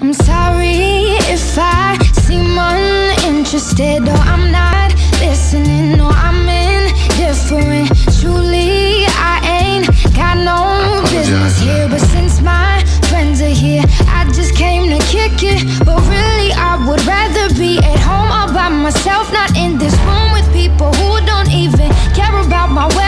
I'm sorry if I seem uninterested or I'm not listening or I'm indifferent. Truly, I ain't got no business here, but since my friends are here, I just came to kick it. But really, I would rather be at home all by myself, not in this room with people who don't even care about my.